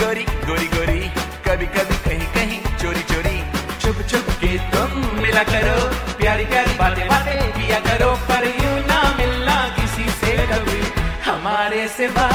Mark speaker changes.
Speaker 1: गोरी गोरी गोरी। कभी कभी, कहीं कहीं चोरी चोरी। छुप छुप के तुम मिला करो, प्यारी प्यारी बातें बातें किया करो, पर यूँ ना मिलना किसी से कभी। हमारे सिवा